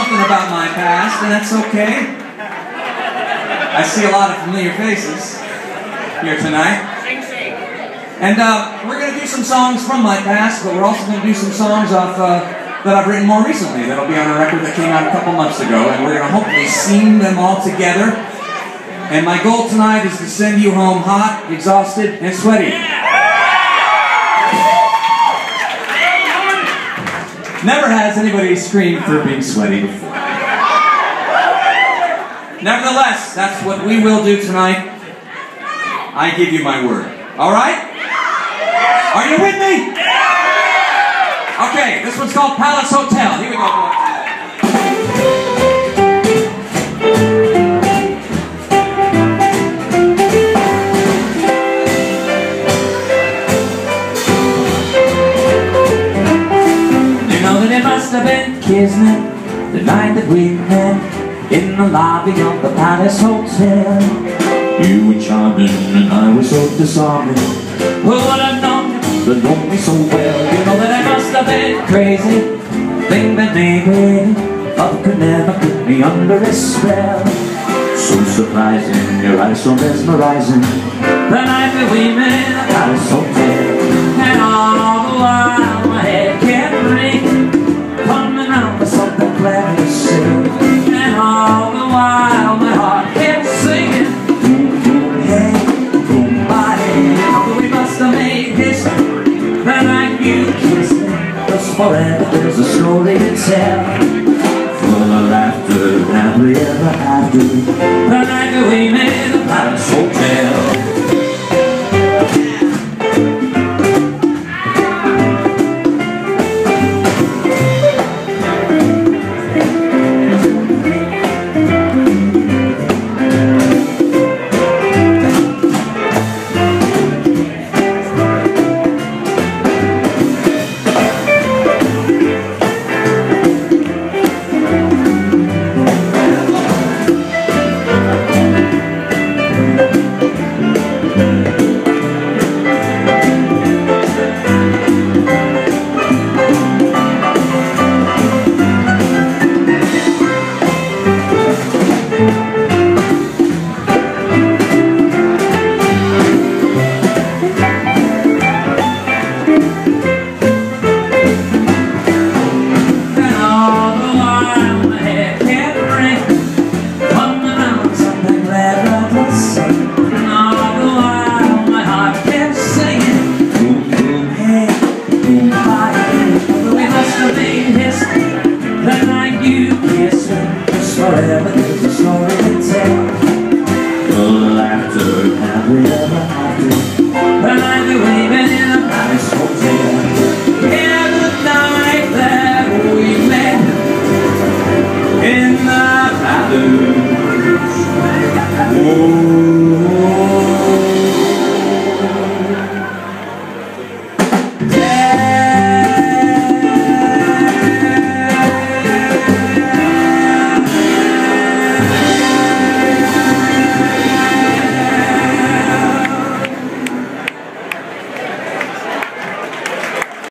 something about my past, and that's okay. I see a lot of familiar faces here tonight. And uh, we're going to do some songs from my past, but we're also going to do some songs off uh, that I've written more recently that'll be on a record that came out a couple months ago, and we're going to hopefully sing them all together. And my goal tonight is to send you home hot, exhausted, and sweaty. Never has anybody screamed for being sweaty before. Nevertheless, that's what we will do tonight. I give you my word. All right? Are you with me? Okay, this one's called Palace Hotel. Here we go, been kismet the night that we met in the lobby of the Palace Hotel. You were charming and I was so disarming. Who would have known you that know me so well? You know that I must have been crazy. Think that maybe love could never put me under a spell. So surprising, your eyes so mesmerizing. The night that we met at Palace Hotel. And all the while my head Forever there's a story to tell. Full of laughter, happily ever after. The night that we met at Palace Hotel. the night you kissed me Saw evidence of snoring and tail Laughter and we never have